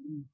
Mm.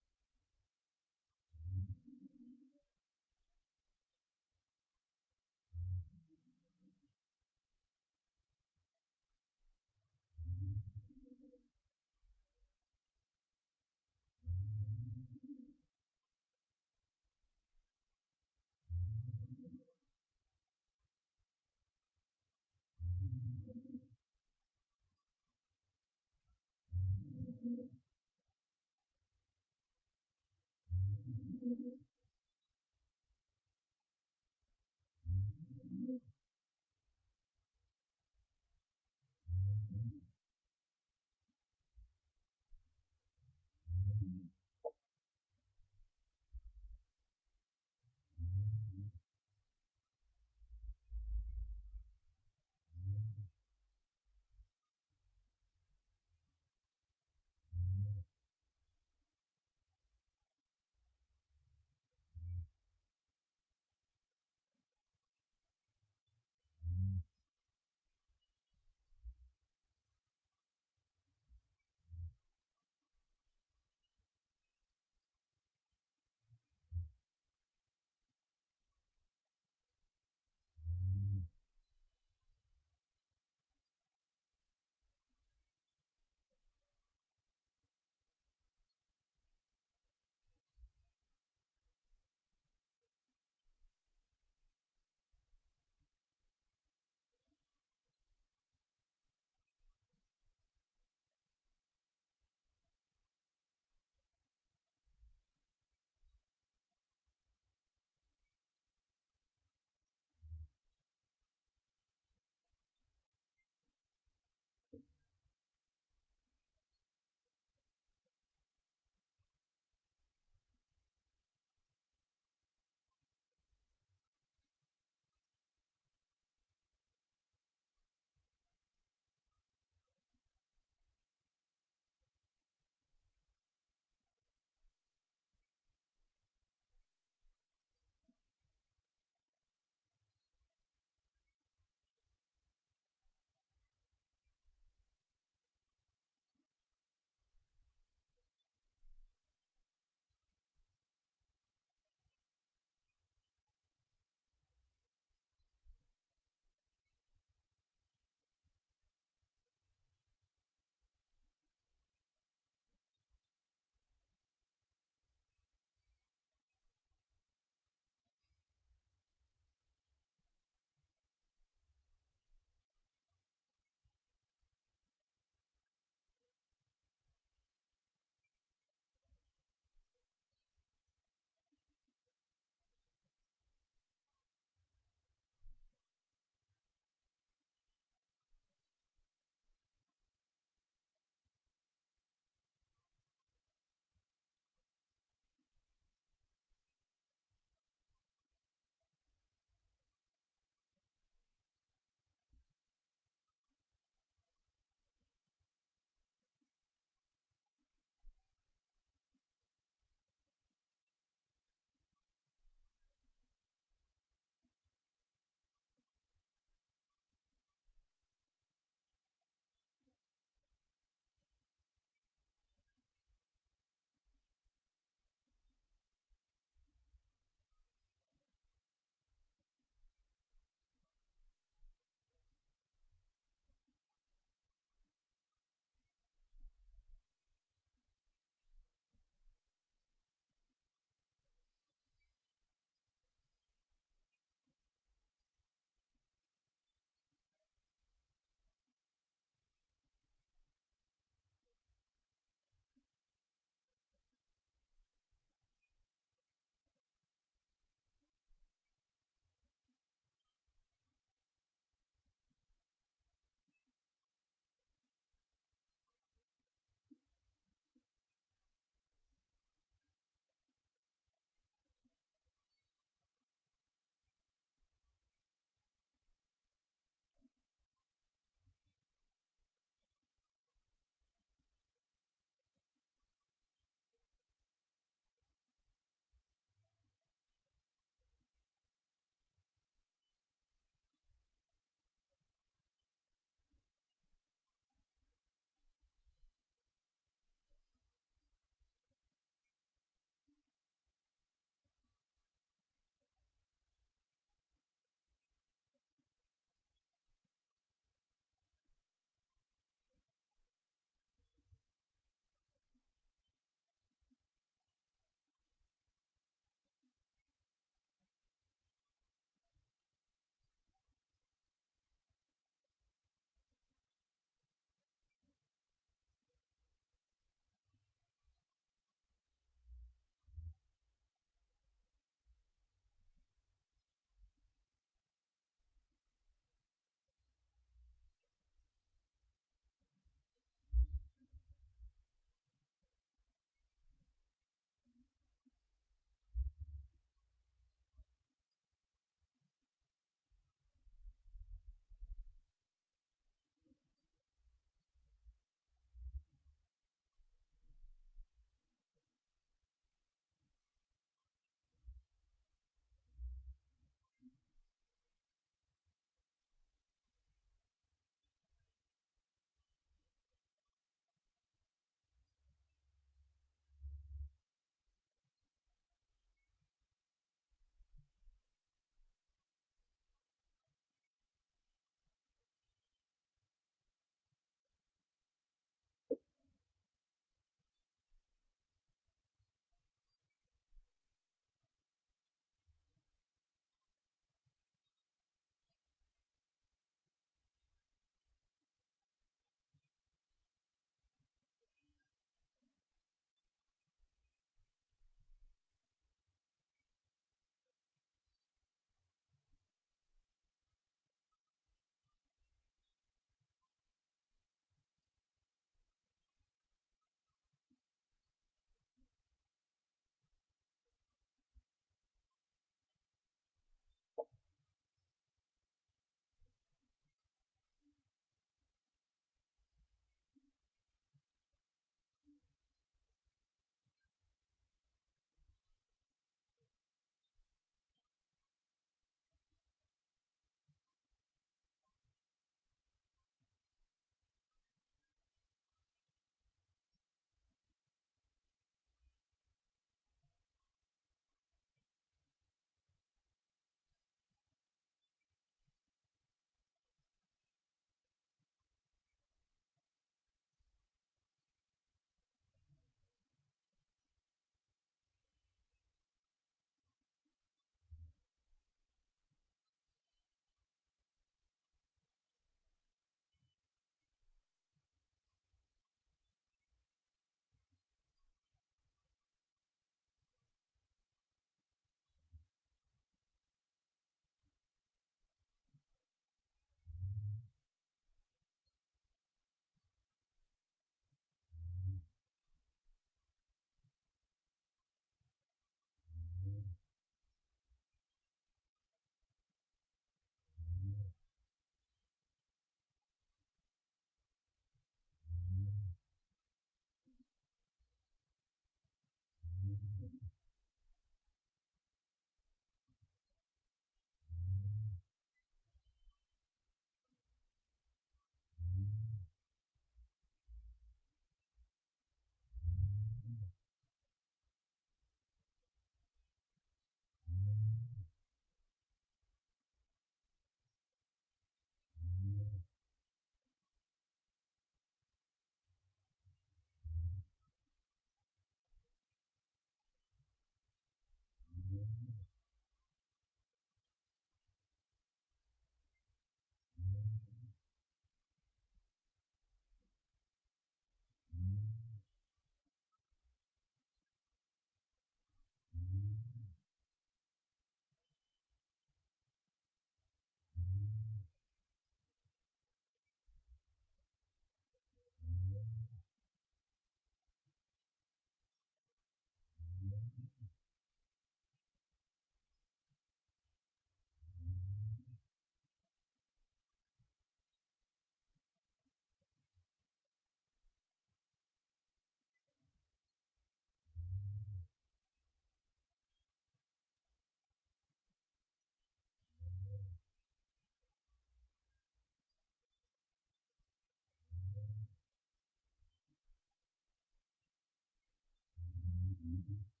Mm-hmm.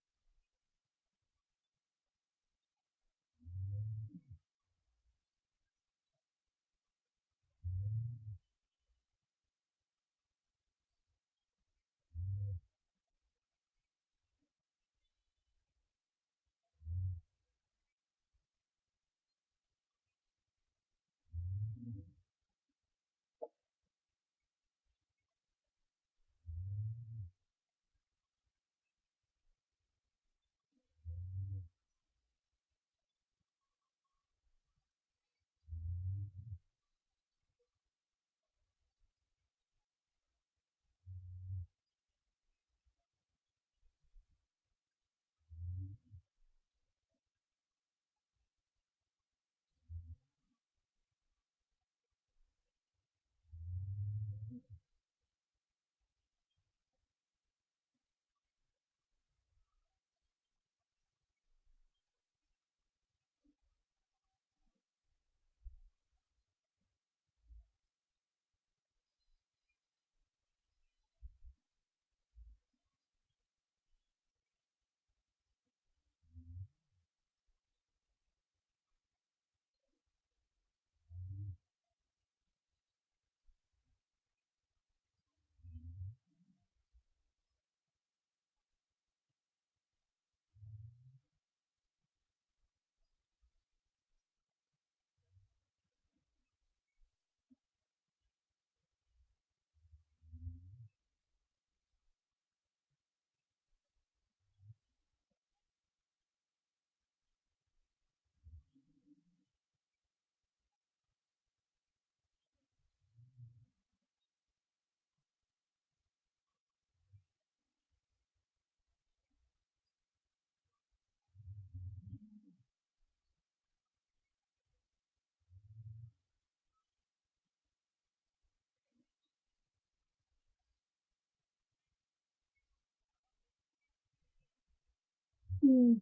Ừm.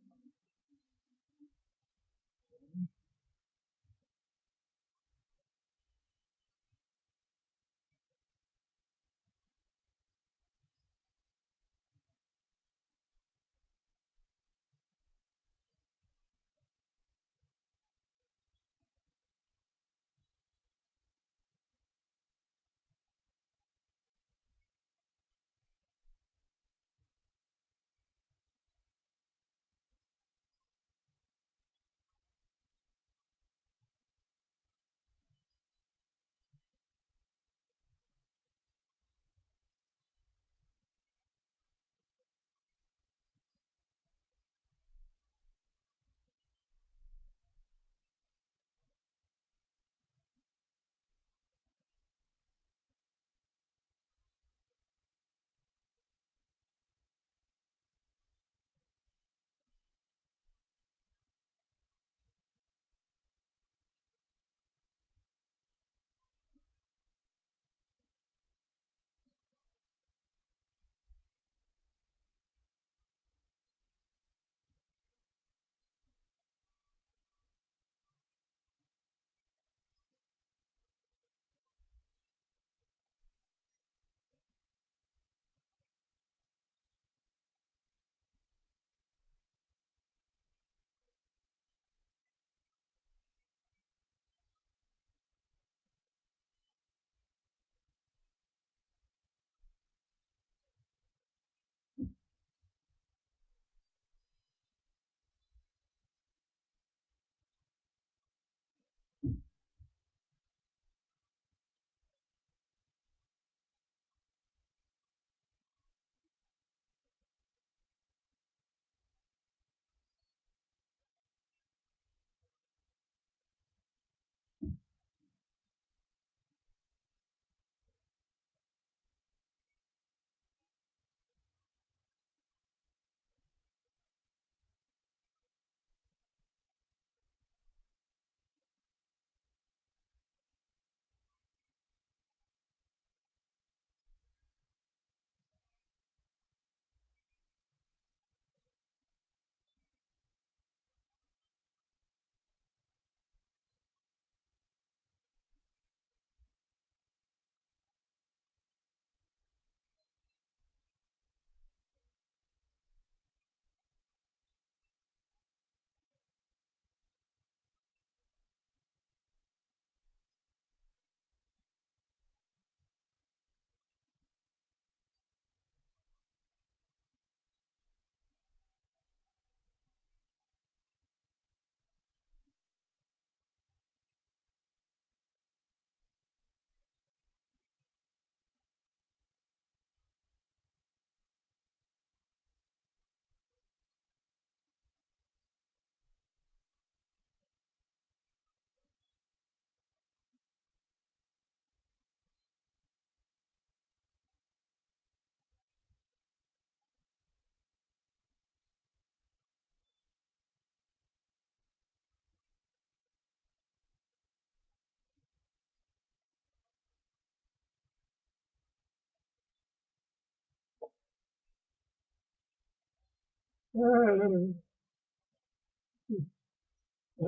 Ừ, ừ, ừ.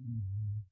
Mm-hmm.